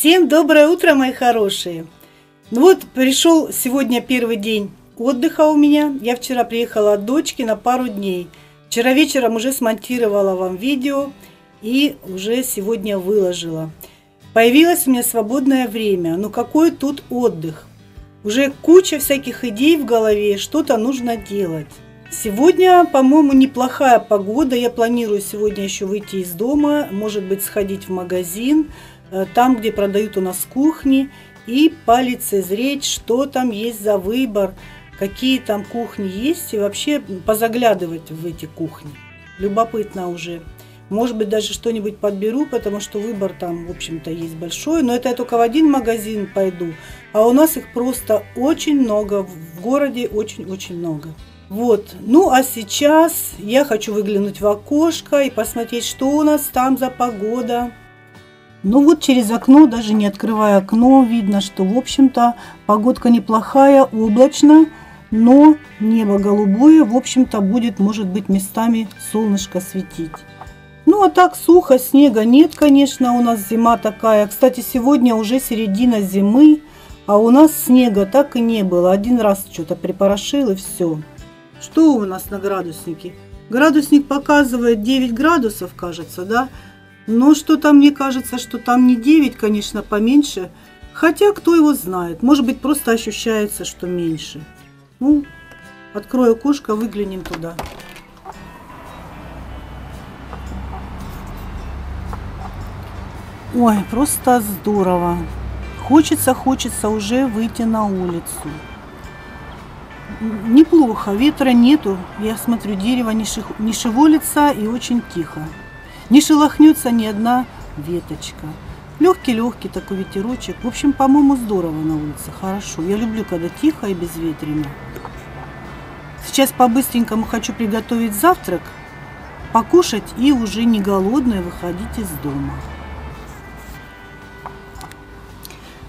Всем доброе утро, мои хорошие! Ну вот, пришел сегодня первый день отдыха у меня. Я вчера приехала от дочки на пару дней. Вчера вечером уже смонтировала вам видео и уже сегодня выложила. Появилось у меня свободное время. Но какой тут отдых? Уже куча всяких идей в голове, что-то нужно делать. Сегодня, по-моему, неплохая погода. Я планирую сегодня еще выйти из дома, может быть, сходить в магазин, там, где продают у нас кухни, и полицезреть, что там есть за выбор, какие там кухни есть, и вообще позаглядывать в эти кухни. Любопытно уже. Может быть, даже что-нибудь подберу, потому что выбор там, в общем-то, есть большой. Но это я только в один магазин пойду. А у нас их просто очень много. В городе очень-очень много. Вот. Ну, а сейчас я хочу выглянуть в окошко и посмотреть, что у нас там за погода. Ну вот через окно, даже не открывая окно, видно, что, в общем-то, погодка неплохая, облачно, но небо голубое, в общем-то, будет, может быть, местами солнышко светить. Ну, а так сухо, снега нет, конечно, у нас зима такая. Кстати, сегодня уже середина зимы, а у нас снега так и не было. Один раз что-то припорошил и все. Что у нас на градуснике? Градусник показывает 9 градусов, кажется, да? Но что-то мне кажется, что там не 9, конечно, поменьше. Хотя, кто его знает. Может быть, просто ощущается, что меньше. Ну, открою окошко, выглянем туда. Ой, просто здорово. Хочется, хочется уже выйти на улицу. Неплохо, ветра нету. Я смотрю, дерево не, ших, не шевелится и очень тихо. Не шелохнется ни одна веточка. Легкий-легкий такой ветерочек. В общем, по-моему, здорово на улице. Хорошо. Я люблю, когда тихо и безветренно. Сейчас по-быстренькому хочу приготовить завтрак, покушать и уже не голодная выходить из дома.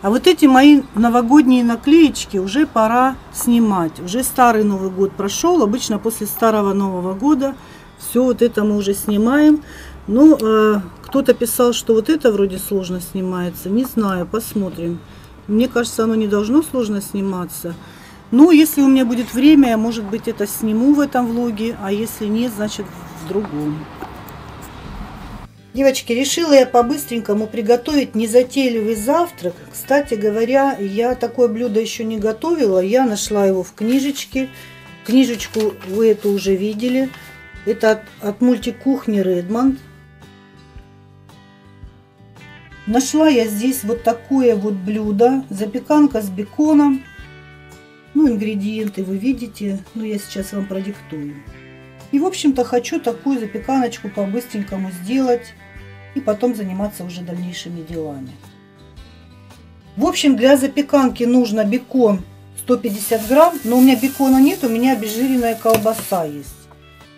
А вот эти мои новогодние наклеечки уже пора снимать. Уже старый Новый год прошел. Обычно после старого Нового года все вот это мы уже снимаем. Ну, э, кто-то писал, что вот это вроде сложно снимается. Не знаю, посмотрим. Мне кажется, оно не должно сложно сниматься. Ну, если у меня будет время, я, может быть, это сниму в этом влоге. А если нет, значит в другом. Девочки, решила я по-быстренькому приготовить незатейливый завтрак. Кстати говоря, я такое блюдо еще не готовила. Я нашла его в книжечке. Книжечку вы эту уже видели. Это от, от мультикухни Редмонд. Нашла я здесь вот такое вот блюдо. Запеканка с беконом. Ну, ингредиенты вы видите. Ну, я сейчас вам продиктую. И, в общем-то, хочу такую запеканочку по-быстренькому сделать и потом заниматься уже дальнейшими делами. В общем, для запеканки нужно бекон 150 грамм, но у меня бекона нет, у меня обезжиренная колбаса есть.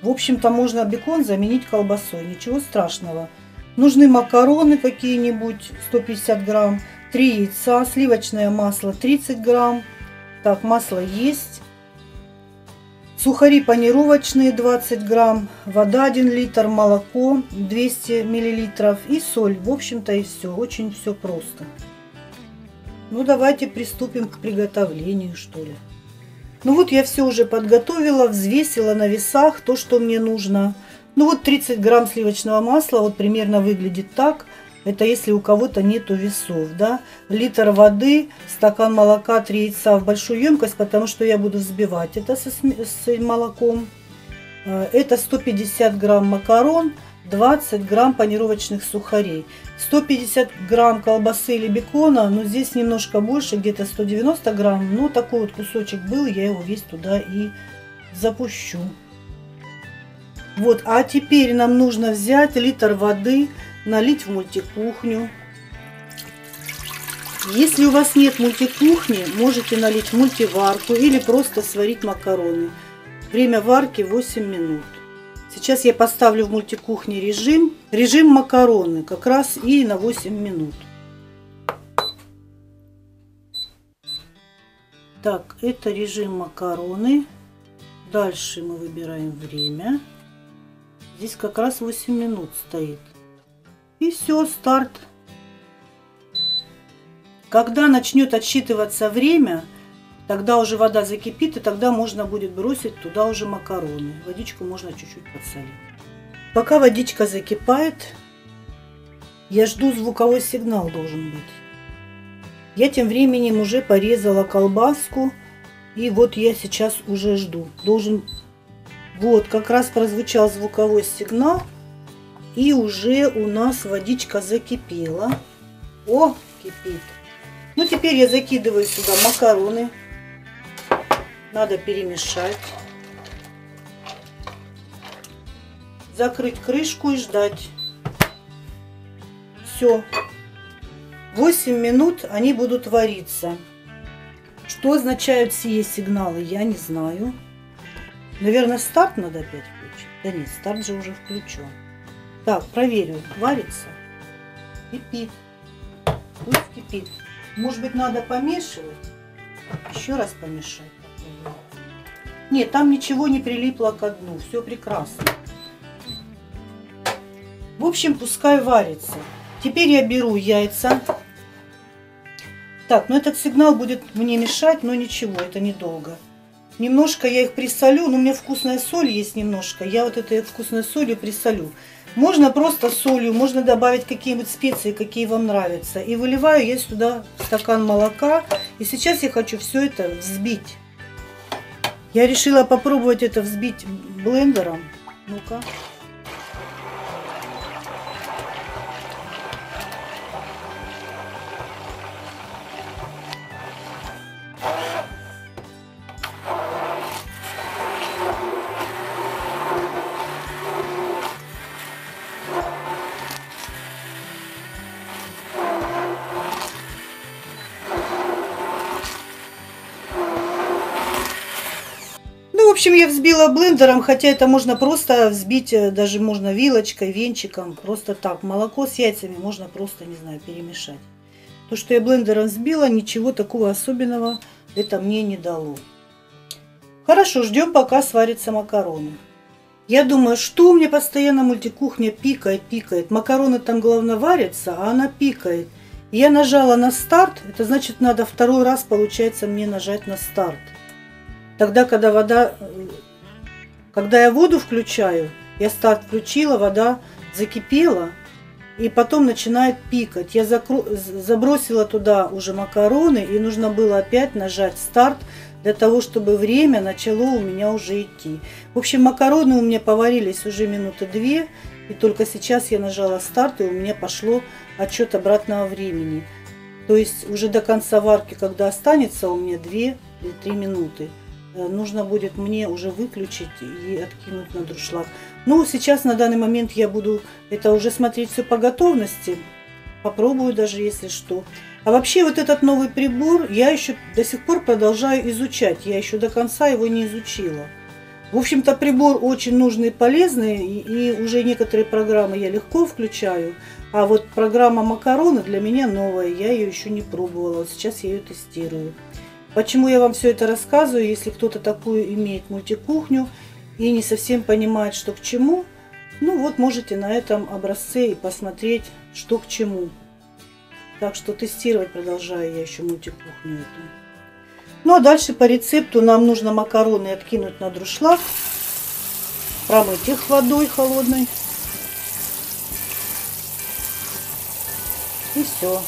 В общем-то, можно бекон заменить колбасой, ничего страшного. Нужны макароны какие-нибудь 150 грамм, 3 яйца, сливочное масло 30 грамм. Так, масло есть. Сухари панировочные 20 грамм, вода 1 литр, молоко 200 миллилитров и соль. В общем-то и все. Очень все просто. Ну давайте приступим к приготовлению что ли. Ну вот я все уже подготовила, взвесила на весах то, что мне нужно. Ну вот 30 грамм сливочного масла вот примерно выглядит так. Это если у кого-то нету весов, да. Литр воды, стакан молока, 3 яйца в большую емкость, потому что я буду взбивать это со, с молоком. Э, это 150 грамм макарон, 20 грамм панировочных сухарей. 150 грамм колбасы или бекона, но здесь немножко больше, где-то 190 грамм. Но такой вот кусочек был, я его весь туда и запущу. Вот, а теперь нам нужно взять литр воды, налить в мультикухню. Если у вас нет мультикухни, можете налить в мультиварку или просто сварить макароны. Время варки 8 минут. Сейчас я поставлю в мультикухне режим. Режим макароны как раз и на 8 минут. Так, это режим макароны. Дальше мы выбираем время. Здесь как раз 8 минут стоит. И все, старт. Когда начнет отсчитываться время, тогда уже вода закипит, и тогда можно будет бросить туда уже макароны. Водичку можно чуть-чуть подсолить. Пока водичка закипает, я жду звуковой сигнал должен быть. Я тем временем уже порезала колбаску. И вот я сейчас уже жду. Должен... Вот, как раз прозвучал звуковой сигнал. И уже у нас водичка закипела. О, кипит. Ну, теперь я закидываю сюда макароны. Надо перемешать. Закрыть крышку и ждать. Все. 8 минут они будут вариться. Что означают сие сигналы, я не знаю. Наверное, старт надо опять включить. Да нет, старт же уже включен. Так, проверю. Варится. Кипит. Пусть кипит. Может быть, надо помешивать? Еще раз помешать. Нет, там ничего не прилипло к дну. Все прекрасно. В общем, пускай варится. Теперь я беру яйца. Так, ну этот сигнал будет мне мешать, но ничего, это недолго. Немножко я их присолю, но у меня вкусная соль есть немножко. Я вот этой вкусной солью присолю. Можно просто солью, можно добавить какие-нибудь специи, какие вам нравятся. И выливаю я сюда стакан молока. И сейчас я хочу все это взбить. Я решила попробовать это взбить блендером. Ну-ка. Общем, я взбила блендером, хотя это можно просто взбить, э, даже можно вилочкой, венчиком, просто так. Молоко с яйцами можно просто, не знаю, перемешать. То, что я блендером взбила, ничего такого особенного это мне не дало. Хорошо, ждем, пока сварятся макароны. Я думаю, что у меня постоянно мультикухня пикает, пикает. Макароны там, главное, варятся, а она пикает. Я нажала на старт, это значит, надо второй раз, получается, мне нажать на старт. Тогда, когда вода, когда я воду включаю, я старт включила, вода закипела, и потом начинает пикать. Я закру... забросила туда уже макароны, и нужно было опять нажать старт, для того, чтобы время начало у меня уже идти. В общем, макароны у меня поварились уже минуты две, и только сейчас я нажала старт, и у меня пошло отчет обратного времени. То есть уже до конца варки, когда останется у меня 2 или 3 минуты. Э, нужно будет мне уже выключить и откинуть на друшлаг. Ну, сейчас на данный момент я буду это уже смотреть все по готовности. Попробую даже, если что. А вообще вот этот новый прибор я еще до сих пор продолжаю изучать. Я еще до конца его не изучила. В общем-то, прибор очень нужный и полезный, и, уже некоторые программы я легко включаю. А вот программа макароны для меня новая, я ее еще не пробовала. Вот сейчас я ее тестирую. Почему я вам все это рассказываю, если кто-то такую имеет мультикухню и не совсем понимает, что к чему, ну вот можете на этом образце и посмотреть, что к чему. Так что тестировать продолжаю я еще мультикухню эту. Ну а дальше по рецепту нам нужно макароны откинуть на друшлаг, промыть их водой холодной. И все.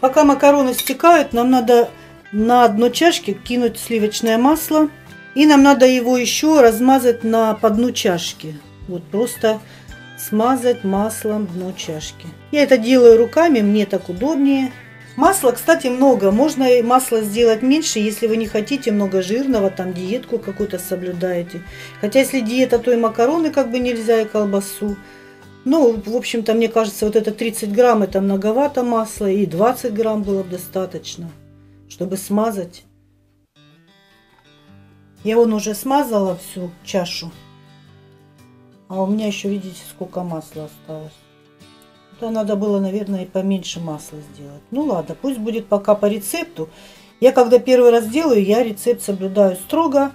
Пока макароны стекают, нам надо на дно чашки кинуть сливочное масло. И нам надо его еще размазать на по дну чашки. Вот просто смазать маслом дно чашки. Я это делаю руками, мне так удобнее. Масла, кстати, много. Можно и масло сделать меньше, если вы не хотите много жирного, там диетку какую-то соблюдаете. Хотя если диета, то и макароны как бы нельзя, и колбасу. Ну, в общем-то, мне кажется, вот это 30 грамм это многовато масла, и 20 грамм было бы достаточно, чтобы смазать. Я вон уже смазала всю чашу. А у меня еще, видите, сколько масла осталось. Это надо было, наверное, и поменьше масла сделать. Ну ладно, пусть будет пока по рецепту. Я когда первый раз делаю, я рецепт соблюдаю строго.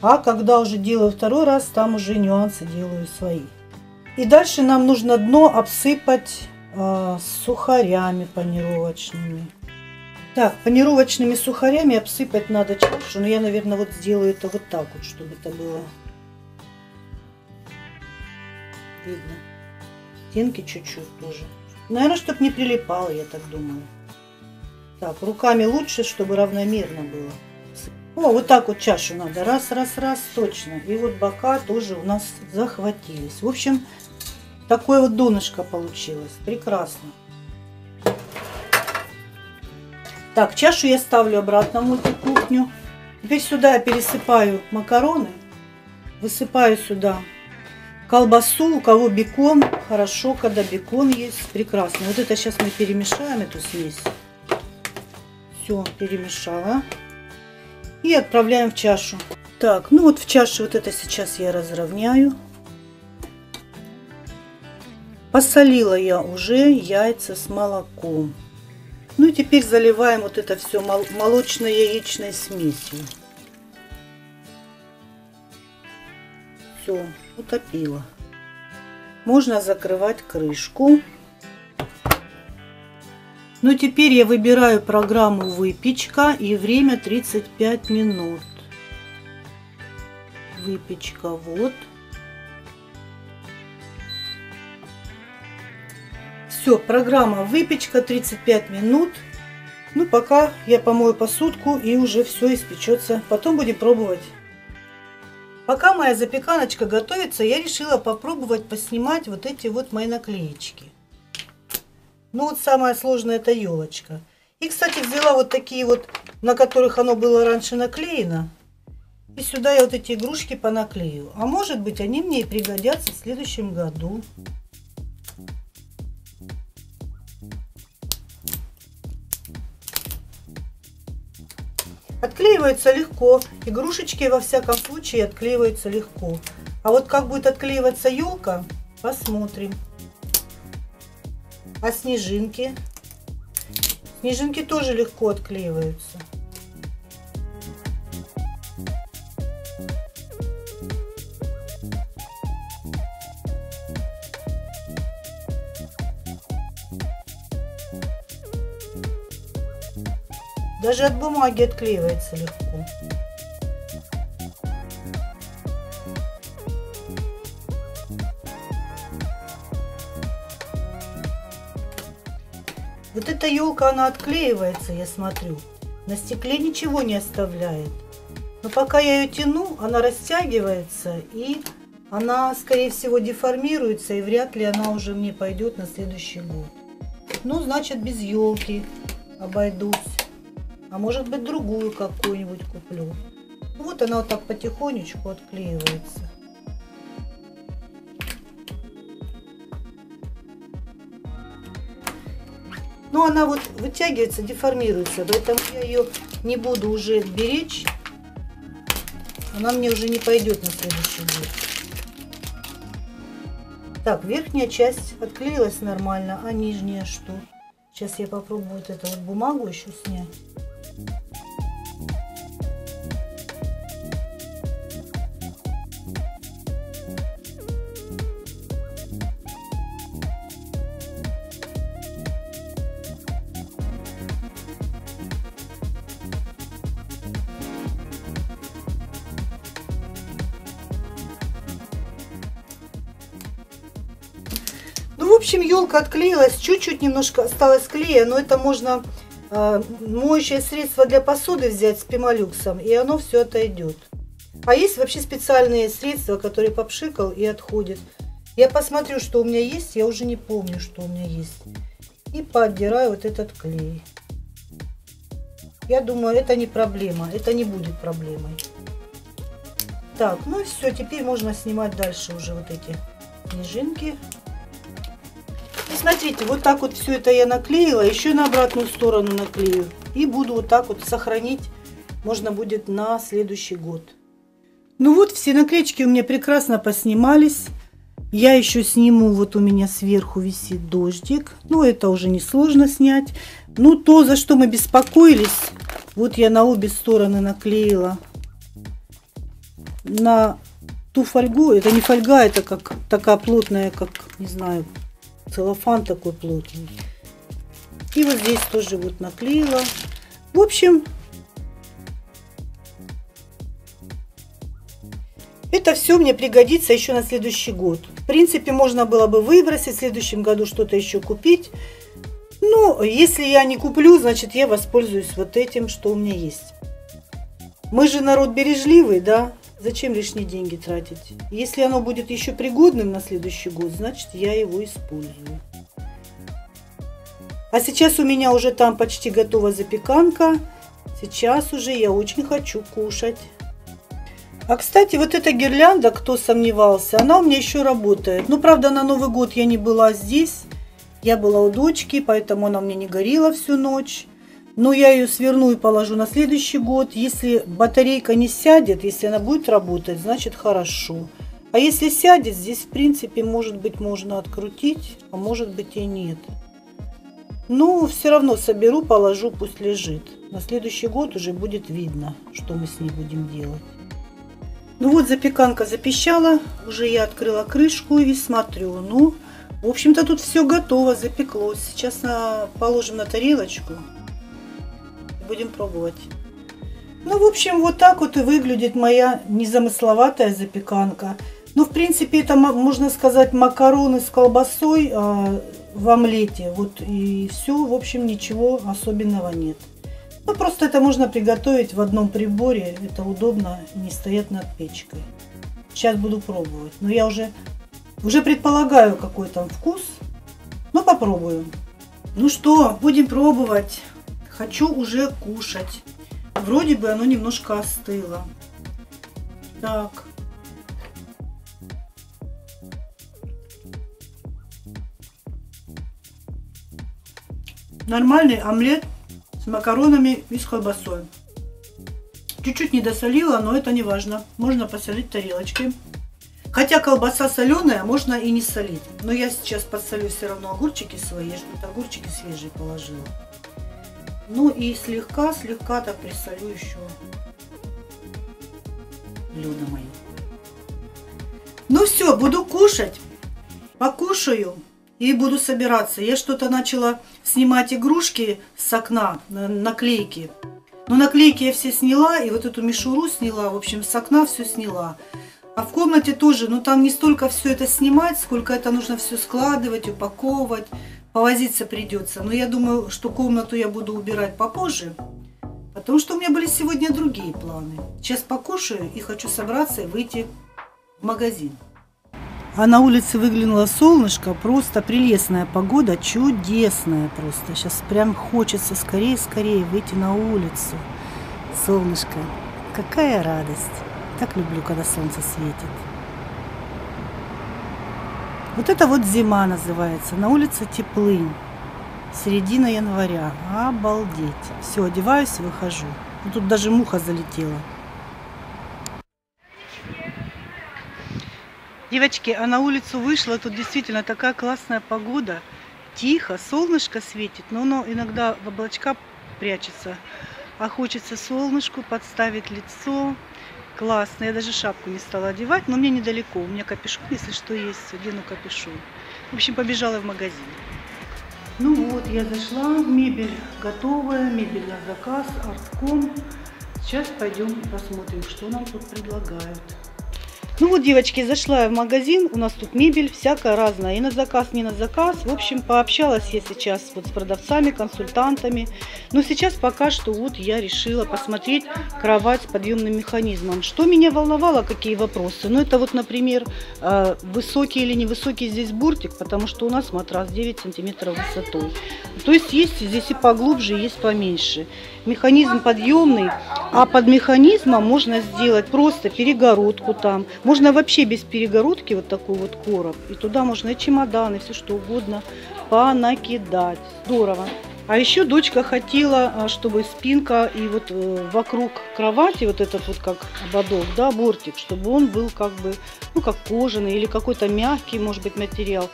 А когда уже делаю второй раз, там уже нюансы делаю свои. И дальше нам нужно дно обсыпать с сухарями панировочными. Так, панировочными сухарями обсыпать надо чашу, но я, наверное, вот сделаю это вот так вот, чтобы это было видно. Стенки чуть-чуть тоже. Наверное, чтобы не прилипало, я так думаю. Так, руками лучше, чтобы равномерно было. О, вот так вот чашу надо. Раз, раз, раз, точно. И вот бока тоже у нас захватились. В общем, такое вот донышко получилось. Прекрасно. Так, чашу я ставлю обратно в мультикухню. Теперь сюда я пересыпаю макароны. Высыпаю сюда колбасу, у кого бекон. Хорошо, когда бекон есть. Прекрасно. Вот это сейчас мы перемешаем, эту смесь. Все, перемешала. И отправляем в чашу. Так, ну вот в чаше вот это сейчас я разровняю. Посолила я уже яйца с молоком. Ну и теперь заливаем вот это все молочно-яичной смесью. Все, утопила. Можно закрывать крышку. Ну теперь я выбираю программу выпечка и время 35 минут. Выпечка вот. Все, программа выпечка 35 минут. Ну, пока я помою посудку и уже все испечется. Потом будем пробовать. Пока моя запеканочка готовится, я решила попробовать поснимать вот эти вот мои наклеечки. Ну, вот самое сложное это елочка. И, кстати, взяла вот такие вот, на которых оно было раньше наклеено. И сюда я вот эти игрушки понаклею. А может быть, они мне и пригодятся в следующем году. Отклеивается легко. Игрушечки во всяком случае отклеиваются легко. А вот как будет отклеиваться елка, посмотрим. А снежинки? Снежинки тоже легко отклеиваются. Даже от бумаги отклеивается легко. Вот эта елка, она отклеивается, я смотрю. На стекле ничего не оставляет. Но пока я ее тяну, она растягивается и она, скорее всего, деформируется и вряд ли она уже мне пойдет на следующий год. Ну, значит, без елки обойдусь. А может быть другую какую-нибудь куплю. Вот она вот так потихонечку отклеивается. Но она вот вытягивается, деформируется, поэтому я ее не буду уже беречь. Она мне уже не пойдет на следующий год. Так, верхняя часть отклеилась нормально, а нижняя что? Сейчас я попробую вот эту вот бумагу еще снять. Общем, елка отклеилась, чуть-чуть немножко осталось клея, но это можно э, моющее средство для посуды взять с пемолюксом, и оно все отойдет. А есть вообще специальные средства, которые попшикал и отходят. Я посмотрю, что у меня есть, я уже не помню, что у меня есть. И поддираю вот этот клей. Я думаю, это не проблема, это не будет проблемой. Так, ну и все, теперь можно снимать дальше уже вот эти снежинки смотрите, вот так вот все это я наклеила, еще на обратную сторону наклею. И буду вот так вот сохранить, можно будет на следующий год. Ну вот, все наклеечки у меня прекрасно поснимались. Я еще сниму, вот у меня сверху висит дождик. Ну, это уже не сложно снять. Ну, то, за что мы беспокоились, вот я на обе стороны наклеила на ту фольгу. Это не фольга, это как такая плотная, как, не знаю, целлофан такой плотный. И вот здесь тоже вот наклеила. В общем, это все мне пригодится еще на следующий год. В принципе, можно было бы выбросить в следующем году что-то еще купить. Ну, если я не куплю, значит, я воспользуюсь вот этим, что у меня есть. Мы же народ бережливый, да? Зачем лишние деньги тратить? Если оно будет еще пригодным на следующий год, значит, я его использую. А сейчас у меня уже там почти готова запеканка. Сейчас уже я очень хочу кушать. А, кстати, вот эта гирлянда, кто сомневался, она у меня еще работает. Ну, правда, на Новый год я не была здесь. Я была у дочки, поэтому она мне не горела всю ночь. Но я ее сверну и положу на следующий год. Если батарейка не сядет, если она будет работать, значит хорошо. А если сядет, здесь в принципе может быть можно открутить, а может быть и нет. Ну, все равно соберу, положу, пусть лежит. На следующий год уже будет видно, что мы с ней будем делать. Ну вот запеканка запищала, уже я открыла крышку и смотрю. Ну, в общем-то тут все готово, запеклось. Сейчас на, положим на тарелочку. Будем пробовать. Ну, в общем, вот так вот и выглядит моя незамысловатая запеканка. Ну, в принципе, это, можно сказать, макароны с колбасой а, в омлете. Вот и все, в общем, ничего особенного нет. Ну, просто это можно приготовить в одном приборе. Это удобно, не стоять над печкой. Сейчас буду пробовать. Но я уже, уже предполагаю, какой там вкус. Ну, попробуем. Ну что, будем пробовать. Хочу уже кушать. Вроде бы оно немножко остыло. Так. Нормальный омлет с макаронами и с колбасой. Чуть-чуть не досолила, но это не важно. Можно посолить тарелочки. Хотя колбаса соленая, можно и не солить. Но я сейчас подсолю все равно огурчики свои. Я же тут огурчики свежие положила. Ну и слегка, слегка так присолю еще блюдо мое. Ну все, буду кушать. Покушаю и буду собираться. Я что-то начала снимать игрушки с окна, наклейки. Но наклейки я все сняла, и вот эту мишуру сняла, в общем, с окна все сняла. А в комнате тоже, ну там не столько все это снимать, сколько это нужно все складывать, упаковывать, повозиться придется. Но я думаю, что комнату я буду убирать попозже, потому что у меня были сегодня другие планы. Сейчас покушаю и хочу собраться и выйти в магазин. А на улице выглянуло солнышко, просто прелестная погода, чудесная просто. Сейчас прям хочется скорее-скорее выйти на улицу. Солнышко, какая радость. Так люблю, когда солнце светит. Вот это вот зима называется. На улице теплынь. Середина января. Обалдеть. Все, одеваюсь и выхожу. Тут даже муха залетела. Девочки, а на улицу вышла, тут действительно такая классная погода. Тихо, солнышко светит, но оно иногда в облачка прячется. А хочется солнышку подставить лицо. Классно. Я даже шапку не стала одевать, но мне недалеко. У меня капюшон, если что, есть. Одену капюшон. В общем, побежала в магазин. Ну вот, я зашла. Мебель готовая. Мебель на заказ. Артком. Сейчас пойдем посмотрим, что нам тут предлагают. Ну вот, девочки, зашла я в магазин, у нас тут мебель всякая разная, и на заказ, не на заказ. В общем, пообщалась я сейчас вот с продавцами, консультантами. Но сейчас пока что вот я решила посмотреть кровать с подъемным механизмом. Что меня волновало, какие вопросы? Ну это вот, например, э, высокий или невысокий здесь буртик, потому что у нас матрас 9 сантиметров высотой. То есть есть здесь и поглубже, есть поменьше. Механизм подъемный, а под механизмом можно сделать просто перегородку там. Можно вообще без перегородки вот такой вот короб. И туда можно и чемоданы, все что угодно понакидать. Здорово. А еще дочка хотела, а, чтобы спинка и вот э, вокруг кровати, вот этот вот как ободок, да, бортик, чтобы он был как бы, ну, как кожаный или какой-то мягкий, может быть, материал.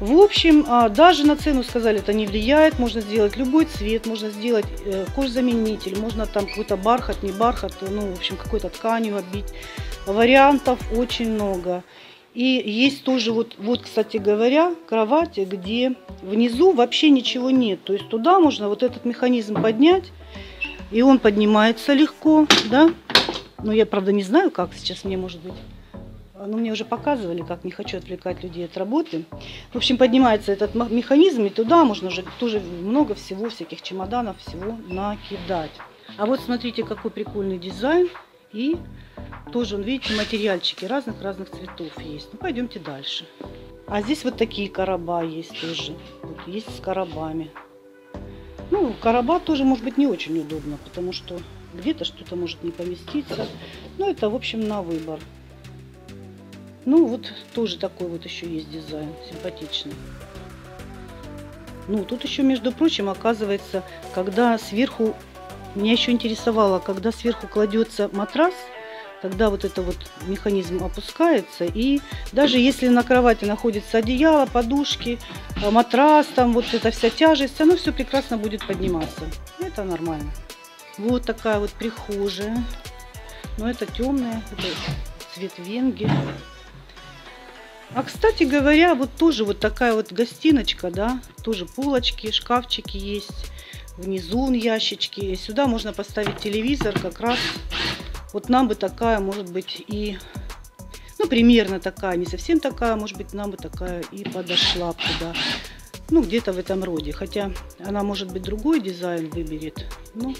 В общем, а, даже на цену сказали, это не влияет, можно сделать любой цвет, можно сделать э, кожзаменитель, можно там какой-то бархат, не бархат, ну, в общем, какой-то тканью обить. Вариантов очень много. И есть тоже вот, вот, кстати говоря, кровати, где внизу вообще ничего нет. То есть туда можно вот этот механизм поднять, и он поднимается легко, да. Но я, правда, не знаю, как сейчас мне может быть. Ну, мне уже показывали, как не хочу отвлекать людей от работы. В общем, поднимается этот механизм, и туда можно уже тоже много всего, всяких чемоданов, всего накидать. А вот смотрите, какой прикольный дизайн. И тоже, видите, материальчики разных-разных цветов есть. Ну, пойдемте дальше. А здесь вот такие короба есть тоже. Вот, есть с коробами. Ну, короба тоже может быть не очень удобно, потому что где-то что-то может не поместиться. Но это, в общем, на выбор. Ну, вот тоже такой вот еще есть дизайн, симпатичный. Ну, тут еще, между прочим, оказывается, когда сверху, меня еще интересовало, когда сверху кладется матрас, Тогда вот это вот механизм опускается. И даже если на кровати находится одеяло, подушки, э, матрас, там вот эта вся тяжесть, оно все прекрасно будет подниматься. Это нормально. Вот такая вот прихожая. Но это темная, это цвет венги. А, кстати говоря, вот тоже вот такая вот гостиночка, да, тоже полочки, шкафчики есть. Внизу ящички. Сюда можно поставить телевизор как раз вот нам бы такая, может быть, и... Ну, примерно такая, не совсем такая, может быть, нам бы такая и подошла туда. Ну, где-то в этом роде. Хотя она, может быть, другой дизайн выберет. Ну,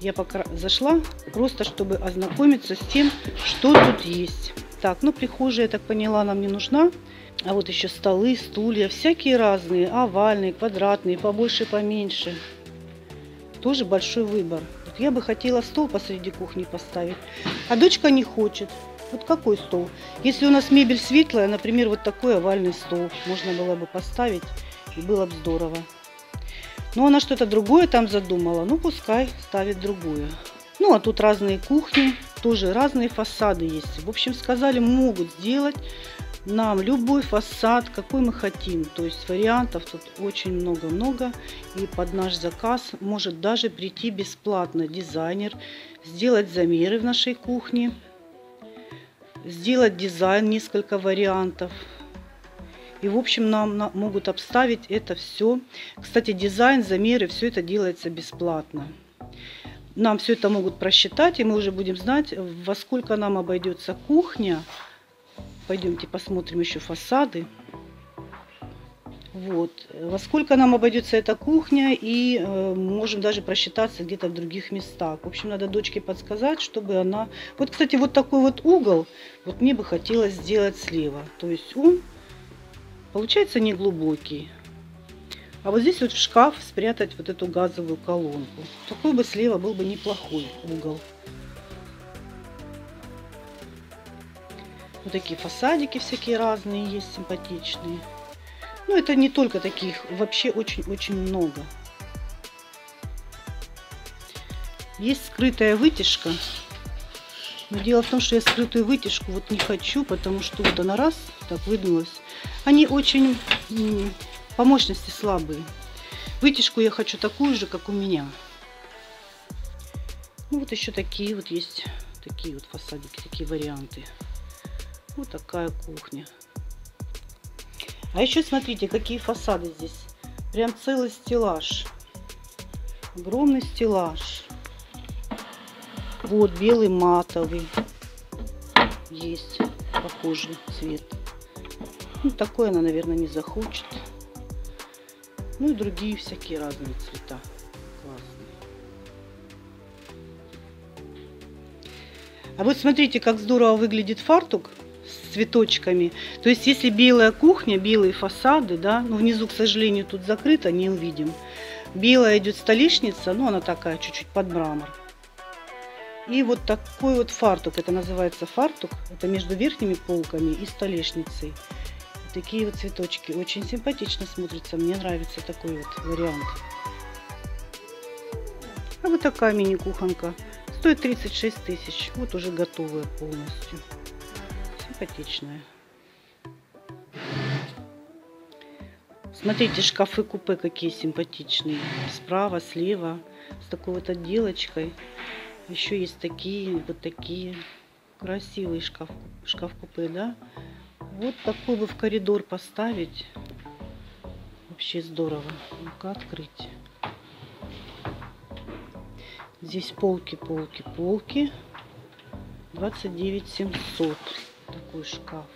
я пока зашла, просто чтобы ознакомиться с тем, что тут есть. Так, ну, прихожая, я так поняла, нам не нужна. А вот еще столы, стулья, всякие разные, овальные, квадратные, побольше, поменьше. Тоже большой выбор. Я бы хотела стол посреди кухни поставить, а дочка не хочет. Вот какой стол? Если у нас мебель светлая, например, вот такой овальный стол можно было бы поставить, и было бы здорово. Но она что-то другое там задумала, ну пускай ставит другое. Ну а тут разные кухни, тоже разные фасады есть. В общем, сказали, могут сделать нам любой фасад, какой мы хотим. То есть вариантов тут очень много-много. И под наш заказ может даже прийти бесплатно дизайнер, сделать замеры в нашей кухне, сделать дизайн, несколько вариантов. И, в общем, нам могут обставить это все. Кстати, дизайн, замеры, все это делается бесплатно. Нам все это могут просчитать, и мы уже будем знать, во сколько нам обойдется кухня, Пойдемте посмотрим еще фасады. Вот. Во сколько нам обойдется эта кухня и э, можем даже просчитаться где-то в других местах. В общем, надо дочке подсказать, чтобы она... Вот, кстати, вот такой вот угол, вот мне бы хотелось сделать слева. То есть он получается не глубокий. А вот здесь вот в шкаф спрятать вот эту газовую колонку. Такой бы слева был бы неплохой угол. Вот такие фасадики всякие разные есть, симпатичные. Ну, это не только таких, вообще очень-очень много. Есть скрытая вытяжка. Но дело в том, что я скрытую вытяжку вот не хочу, потому что вот она раз так выдвинулась. Они очень по мощности слабые. Вытяжку я хочу такую же, как у меня. Ну вот еще такие вот есть, такие вот фасадики, такие варианты. Вот такая кухня. А еще смотрите, какие фасады здесь. Прям целый стеллаж. Огромный стеллаж. Вот белый матовый. Есть похожий цвет. Ну, такой она, наверное, не захочет. Ну и другие всякие разные цвета. Классные. А вот смотрите, как здорово выглядит фартук цветочками. То есть, если белая кухня, белые фасады, да, ну, внизу, к сожалению, тут закрыто, не увидим. Белая идет столешница, ну, она такая, чуть-чуть под мрамор. И вот такой вот фартук, это называется фартук, это между верхними полками и столешницей. Такие вот цветочки, очень симпатично смотрятся, мне нравится такой вот вариант. А вот такая мини-кухонка, стоит 36 тысяч, вот уже готовая полностью симпатичная. Смотрите, шкафы-купе какие симпатичные. Справа, слева, с такой вот отделочкой. Еще есть такие, вот такие. Красивый шкаф, шкаф-купе, да? Вот такой бы в коридор поставить. Вообще здорово. Ну-ка открыть. Здесь полки, полки, полки. 29 700. Такой шкаф.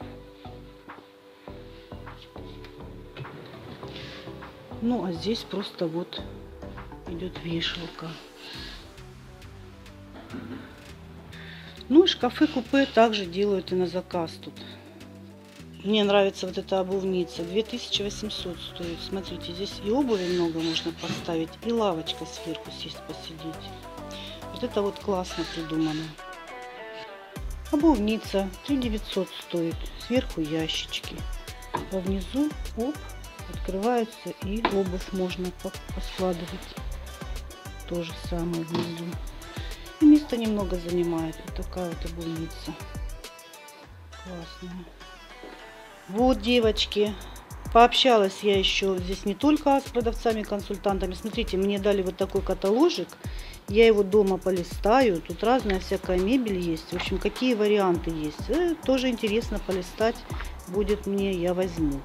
Ну, а здесь просто вот идет вешалка. Ну и шкафы-купе также делают и на заказ тут. Мне нравится вот эта обувница. 2800 стоит. Смотрите, здесь и обуви много можно поставить, и лавочка сверху сесть посидеть. Вот это вот классно придумано. Обувница 3900 стоит. Сверху ящички. А внизу, оп, открывается и обувь можно поскладывать. То же самое внизу. И место немного занимает. Вот такая вот обувница. Классная. Вот, девочки, пообщалась я еще здесь не только с продавцами-консультантами. Смотрите, мне дали вот такой каталожик. Я его дома полистаю. Тут разная всякая мебель есть. В общем, какие варианты есть. Э, тоже интересно полистать будет мне, я возьму.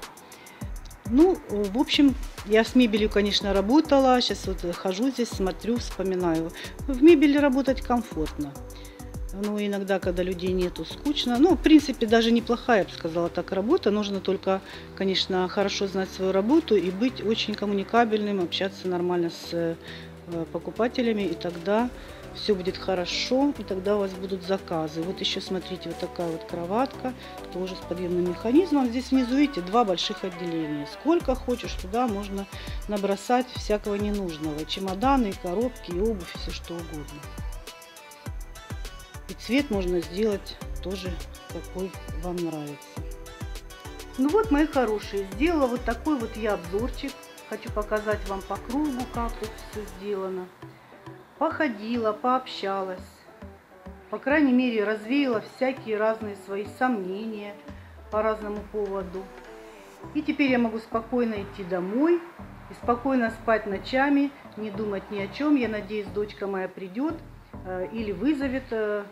Ну, в общем, я с мебелью, конечно, работала. Сейчас вот хожу здесь, смотрю, вспоминаю. В мебели работать комфортно. Ну, иногда, когда людей нету, скучно. Ну, в принципе, даже неплохая, я бы сказала, так работа. Нужно только, конечно, хорошо знать свою работу и быть очень коммуникабельным, общаться нормально с э, покупателями, и тогда все будет хорошо, и тогда у вас будут заказы. Вот еще, смотрите, вот такая вот кроватка, тоже с подъемным механизмом. Здесь внизу, видите, два больших отделения. Сколько хочешь, туда можно набросать всякого ненужного. Чемоданы, коробки, обувь, все что угодно. Цвет можно сделать тоже, какой вам нравится. Ну вот, мои хорошие, сделала вот такой вот я обзорчик. Хочу показать вам по кругу, как тут все сделано. Походила, пообщалась. По крайней мере, развеяла всякие разные свои сомнения по разному поводу. И теперь я могу спокойно идти домой и спокойно спать ночами, не думать ни о чем. Я надеюсь, дочка моя придет э, или вызовет э,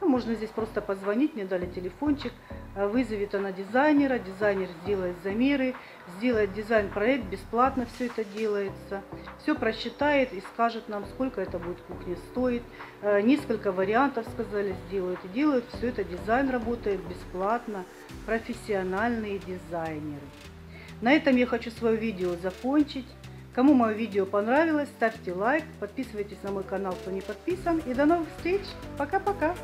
ну, можно здесь просто позвонить, мне дали телефончик. Э, вызовет она дизайнера, дизайнер сделает замеры, сделает дизайн-проект, бесплатно все это делается. Все просчитает и скажет нам, сколько это будет кухня стоить. Э, несколько вариантов, сказали, сделают. И делают все это, дизайн работает бесплатно, профессиональные дизайнеры. На этом я хочу свое видео закончить. Кому мое видео понравилось, ставьте лайк, подписывайтесь на мой канал, кто не подписан. И до новых встреч. Пока-пока.